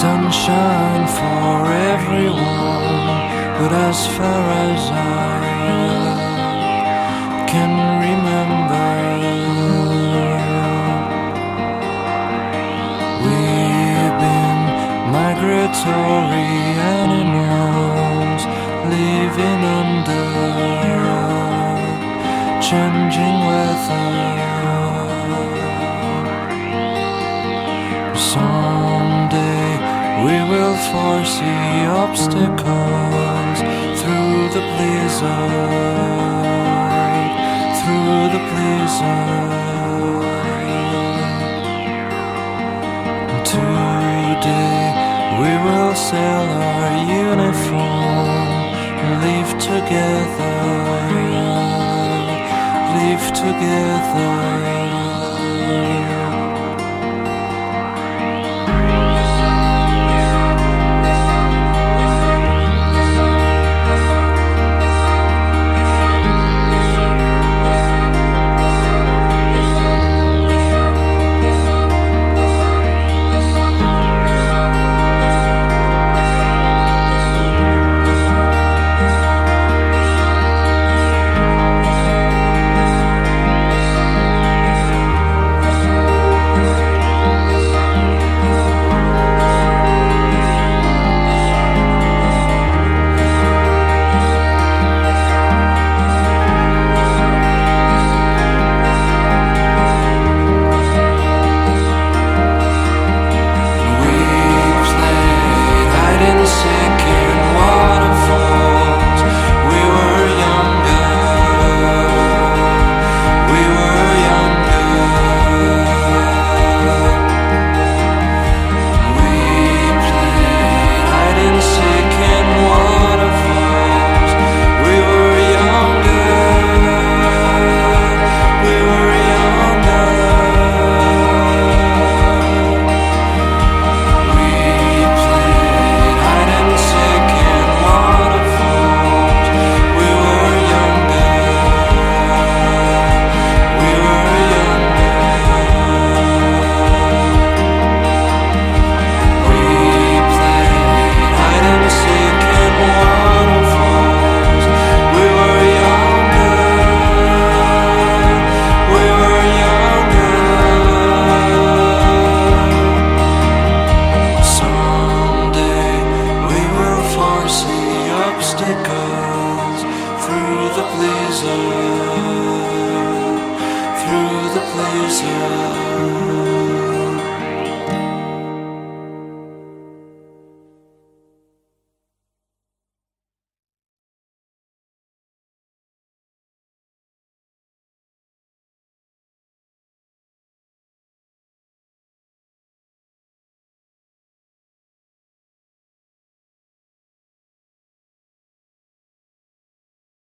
sunshine for everyone, but as far as I can remember. Sorry, animals living under changing weather. Someday we will foresee obstacles through the blizzard, through the blizzard. We will sell our uniform live together, live together. closer.